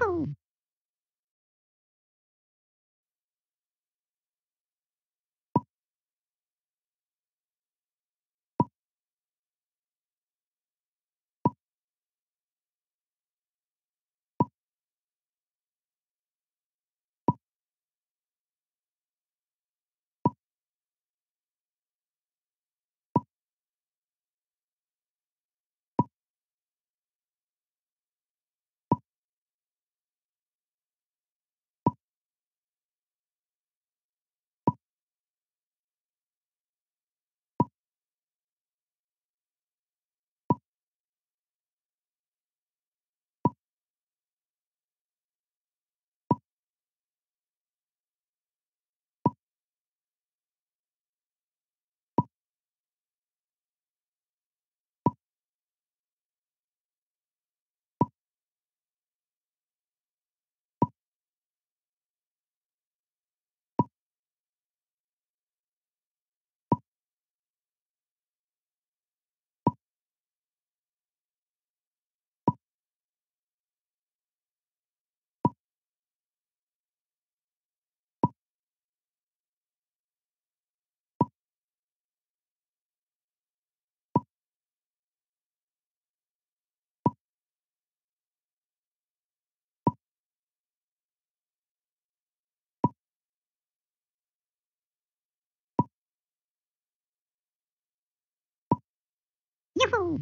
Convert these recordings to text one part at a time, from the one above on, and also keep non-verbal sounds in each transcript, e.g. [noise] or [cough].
Yahoo! Yahoo!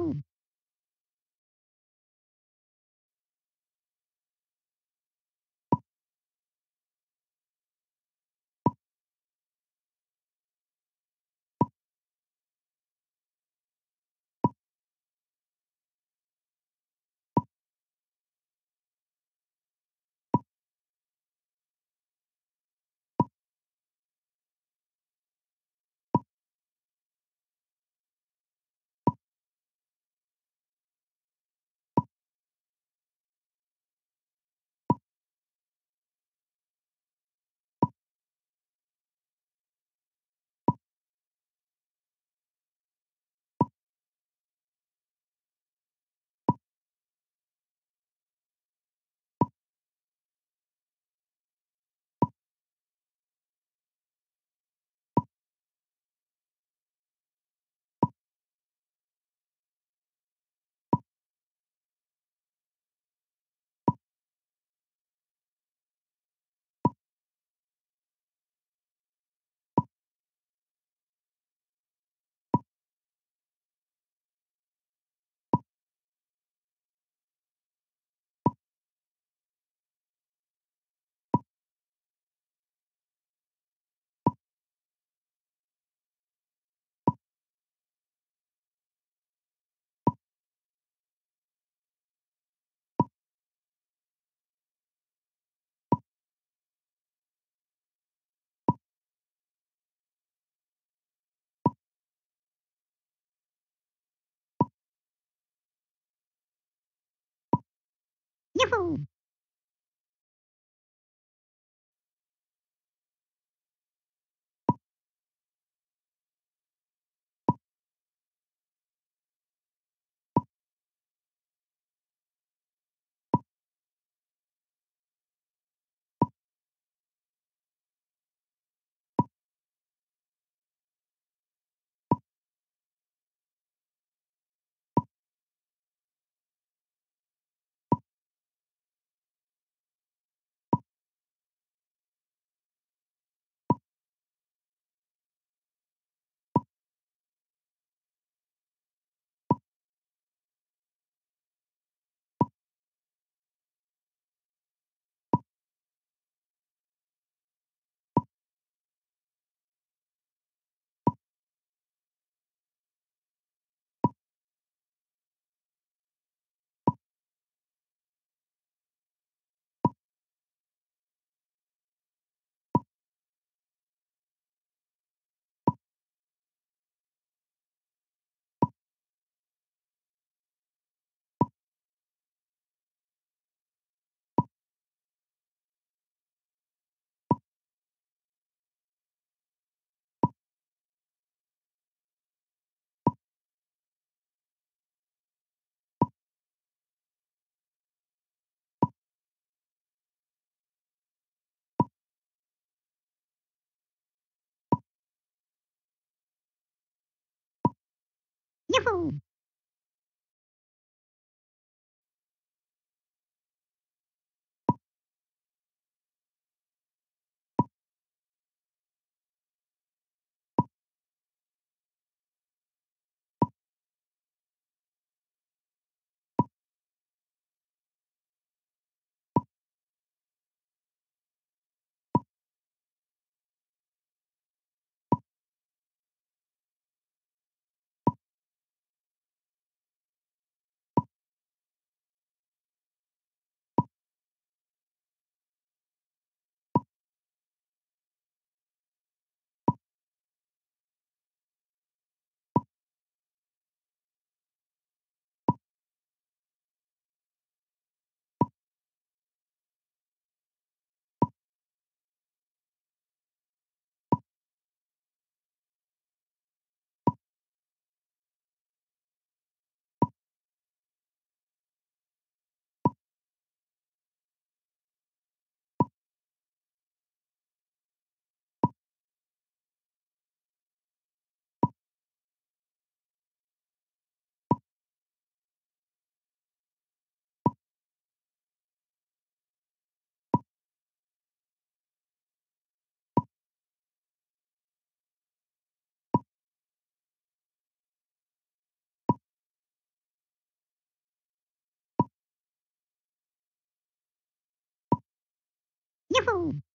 Woo! Yahoo! Yahoo! Yahoo! [laughs]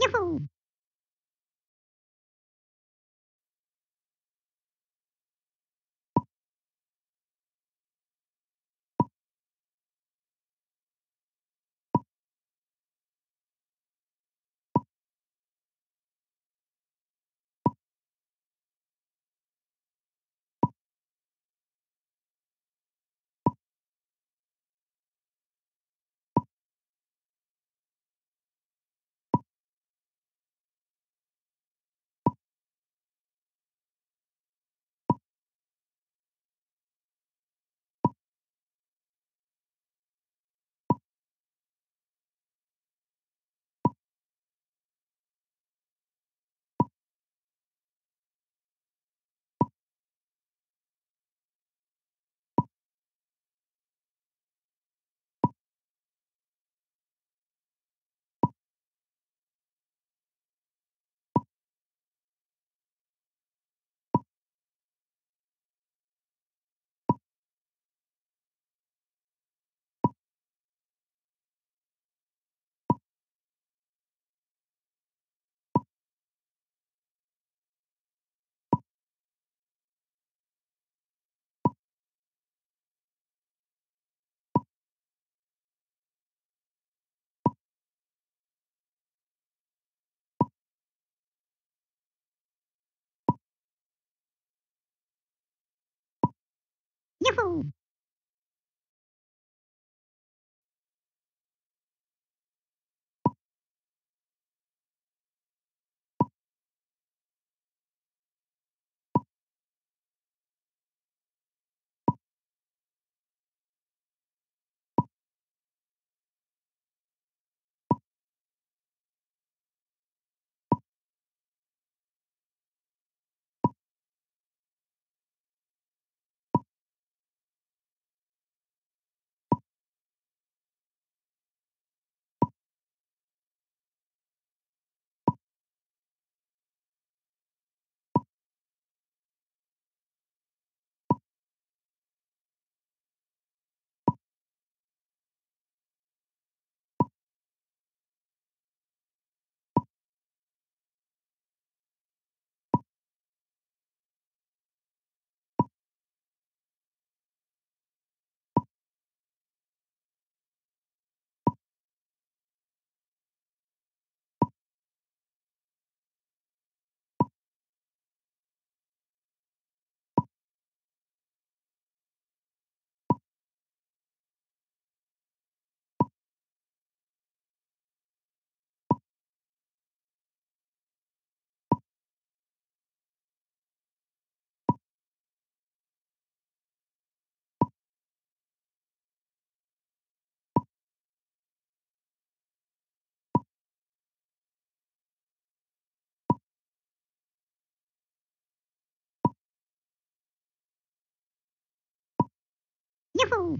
Yahoo! Yahoo! Yahoo!